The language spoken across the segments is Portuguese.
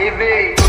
Stevie.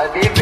Al